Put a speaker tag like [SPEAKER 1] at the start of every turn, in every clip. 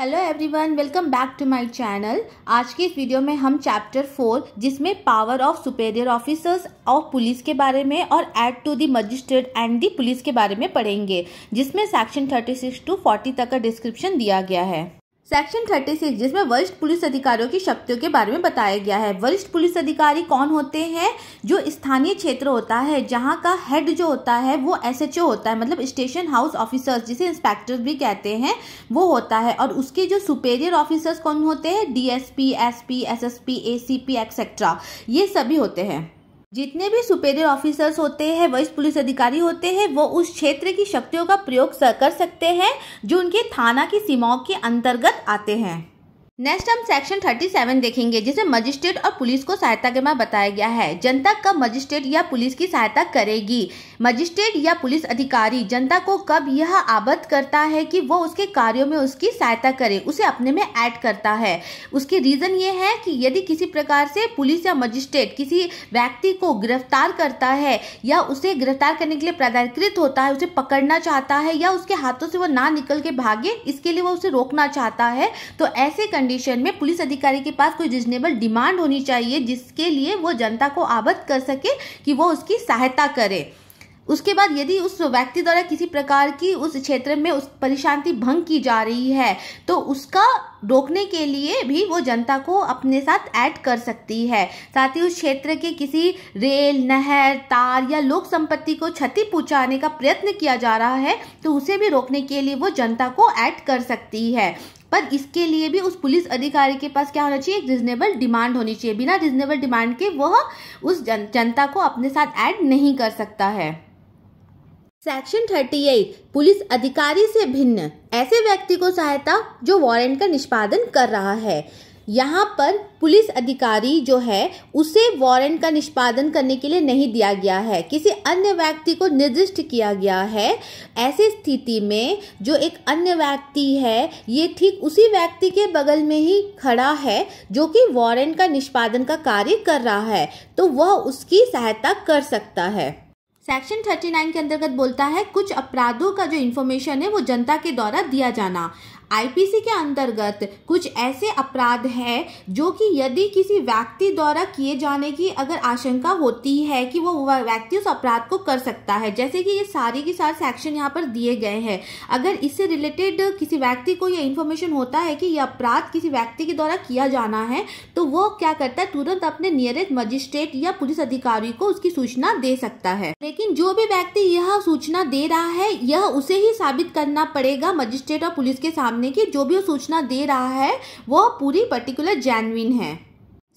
[SPEAKER 1] Hello everyone welcome back to my channel आज की इस वीडियो में हम चैप्टर फोर जिसमें power of superior officers of police के बारे में और aid to the magistrate and the police के बारे में पढ़ेंगे, जिसमें सेक्शन 36 टू 40 तक का डिस्क्रिप्शन दिया गया है। सेक्शन 36 जिसमें वरिष्ठ पुलिस अधिकारियों की शक्तियों के बारे में बताया गया है। वरिष्ठ पुलिस अधिकारी कौन होते हैं? जो स्थानीय क्षेत्र होता है, जहाँ का हेड जो होता है, वो एसएचओ होता है मतलब स्टेशन हाउस ऑफिसर्स जिसे इंस्पेक्टर्स भी कहते हैं, वो होता है। और उसके जो सुपेरियर ऑफिसर्स कौन होते हैं? D S P S P S DSP SP SSP ACP etcetera ये सभी होते हैं। जितने भी सुपेरियर ऑफिसर्स होते हैं वरिष्ठ पुलिस अधिकारी होते हैं, वो उस क्षेत्र की शक्तियों का प्रयोग कर सकते हैं, जो उनके थाना की सीमाओं के अंतर्गत आते हैं। नेक्स्ट हम सेक्शन 37 देखेंगे, जिसे मजिस्ट्रेट और पुलिस को सहायता के में बताया गया है। जनता कब मजिस्ट्रेट या पुलिस की सहायता करेगी? मजिस्ट्रेट या पुलिस अधिकारी, जनता को कब यह आबद्ध करता है कि वो उसके कार्यों में उसकी सहायता करे, उसे अपने में ऐड करता है? उसकी रीजन ये है कि यदि किसी प्रकार से पुलिस या मजिस्ट्रेट किसी व्यक्ति को गिरफ़्तार करता है, या उसे गिरफ़्तार करने के लिए प्राधिकृत होता है, उसे पकड़ना चाहता है, या उसके हाथों से वो ना निकल के भागे, इसके लिए वो उसे रोकना चाहता है तो ऐसे में पुलिस अधिकारी के पास कोई रिजनेबल डिमांड होनी चाहिए, जिसके लिए वो जनता को आबद्ध कर सके कि वो उसकी सहायता करे। उसके बाद यदि उस व्यक्ति द्वारा किसी प्रकार की उस क्षेत्र में उस परेशानी भंग की जा रही है तो उसका रोकने के लिए भी वो जनता को अपने साथ ऐड कर सकती है। साथ ही उस क्षेत्र के किसी रेल, नहर, तार या लोक संपत्ति को क्षति पहुँचाने का प्रयत्न किया जा रहा है तो उसे भी रोकने के लिए वो जनता को ऐड कर सकती है। पर इसके लिए भी उस पुलिस अधिकारी के पास क्या होना चाहिए? एक रिजनेबल डिमांड होनी चाहिए। बिना रिजनेबल डिमांड के वह उस जन, जनता को अपने साथ ऐड नहीं कर सकता है। सेक्शन 38 पुलिस अधिकारी से भिन्न ऐसे व्यक्ति को सहायता जो वारंट का निष्पादन कर रहा है। यहाँ पर पुलिस अधिकारी जो है, उसे वारंट का निष्पादन करने के लिए नहीं दिया गया है। किसी अन्य व्यक्ति को निर्दिष्ट किया गया है। ऐसी स्थिति में जो एक अन्य व्यक्ति है, ये ठीक उसी व्यक्ति के बगल में ही खड़ा है, जो कि वारंट का निष्पादन का कार्य कर रहा है। तो वह उसकी सहायता कर सकता है। सेक्शन 39 के अंतर्गत बोलता है, कुछ अपराधों का जो इन्फॉर्मेशन है, वो जनता के द्वारा दिया जाना। आईपीसी के अंतर्गत कुछ ऐसे अपराध है जो कि यदि किसी व्यक्ति द्वारा किए जाने की अगर आशंका होती है कि वो व्यक्ति उस अपराध को कर सकता है, जैसे कि ये सारी की सारे सेक्शन यहाँ पर दिए गए हैं। अगर इससे रिलेटेड किसी व्यक्ति को यह इन्फॉर्मेशन होता है कि यह अपराध किसी व्यक्ति के द्वारा किया जाना है तो वो क्या करता है? तुरंत अपने नियरेस्ट मजिस्ट्रेट या पुलिस अधिकारी को उसकी सूचना दे सकता है। लेकिन जो भी व्यक्ति यह सूचना दे रहा है, यह उसे ही साबित करना पड़ेगा मजिस्ट्रेट और पुलिस के सामने। सामने की जो भी वो सूचना दे रहा है वो पूरी पर्टिकुलर जैनविन है।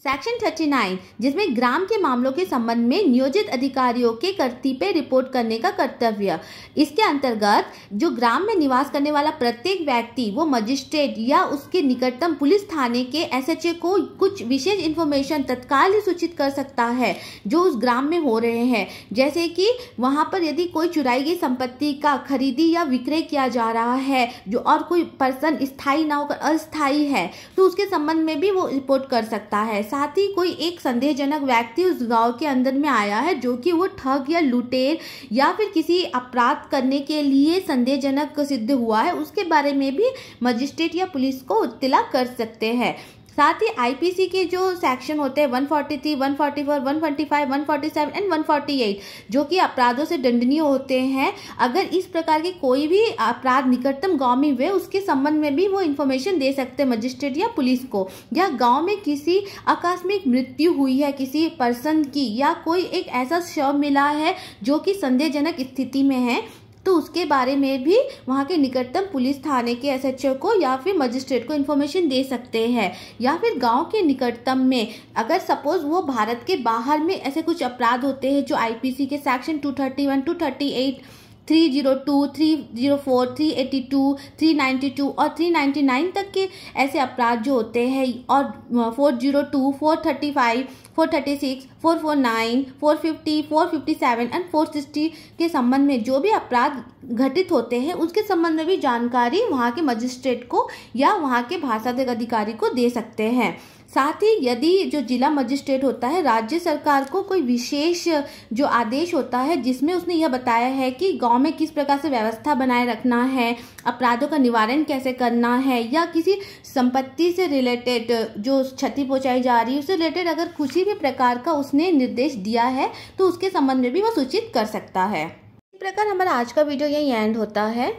[SPEAKER 1] सेक्शन 39 जिसमें ग्राम के मामलों के संबंध में नियोजित अधिकारियों के कर्तव्य रिपोर्ट करने का कर्तव्य। इसके अंतर्गत, जो ग्राम में निवास करने वाला प्रत्येक व्यक्ति, वो मजिस्ट्रेट या उसके निकटतम पुलिस थाने के एसएचए को कुछ विशेष इन्फॉर्मेशन तत्काल ही सूचित कर सकता है, जो उस ग्राम में हो रहे हैं। जैसे कि, वहाँ पर यदि कोई चुराई गई संपत्ति का खरीदी या विक्रय किया जा रहा है, जो और कोई पर्सन स्थायी ना होकर अस्थायी है तो उसके संबंध में भी वो रिपोर्ट कर सकता है। साथ ही कोई एक संदेहजनक व्यक्ति उस गाँव के अंदर में आया है जो कि वो ठग या लुटेर या फिर किसी अपराध करने के लिए संदेहजनक सिद्ध हुआ है। उसके बारे में भी मजिस्ट्रेट या पुलिस को उत्तला कर सकते हैं। साथ ही आईपीसी के जो सेक्शन होते हैं 143, 144, 145, 147 एंड 148 जो कि अपराधों से दंडनीय होते हैं अगर इस प्रकार के कोई भी अपराध निकटतम गाँव में हुए उसके संबंध में भी वो इन्फॉर्मेशन दे सकते हैं मजिस्ट्रेट या पुलिस को। या गाँव में किसी आकस्मिक मृत्यु हुई है किसी पर्सन की या कोई एक ऐसा शव मिला है जो कि संदेहजनक स्थिति में है तो उसके बारे में भी वहाँ के निकटतम पुलिस थाने के एसएचओ को या फिर मजिस्ट्रेट को इन्फॉर्मेशन दे सकते हैं। या फिर गाँव के निकटतम में अगर सपोज़ वो भारत के बाहर में ऐसे कुछ अपराध होते हैं जो आईपीसी के section 231, 238 three zero two three zero four three eighty two three ninety two और थ्री नाइन्टी नाइन तक के ऐसे अपराध जो होते हैं और four zero two four thirty five four thirty six four four nine four fifty four fifty seven and four sixty के संबंध में जो भी अपराध घटित होते हैं, उसके संबंध में भी जानकारी वहाँ के मजिस्ट्रेट को या वहाँ के भाषा अधिकारी को दे सकते हैं। साथ ही यदि जो जिला मजिस्ट्रेट होता है, राज्य सरकार को कोई विशेष जो आदेश होता है, जिसमें उसने यह बताया है कि गाँव में किस प्रकार से व्यवस्था बनाए रखना है, अपराधों का निवारण कैसे करना है, या किसी संपत्ति से रिलेटेड जो क्षति पहुंचाई जा रही है, उससे रिलेटेड अगर किसी भी प्रकार का उसने निर्देश दिया है तो उसके संबंध में भी वह सूचित कर सकता है। इस प्रकार हमारा आज का वीडियो यही एंड होता है।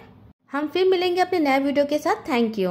[SPEAKER 1] हम फिर मिलेंगे अपने नए वीडियो के साथ। Thank you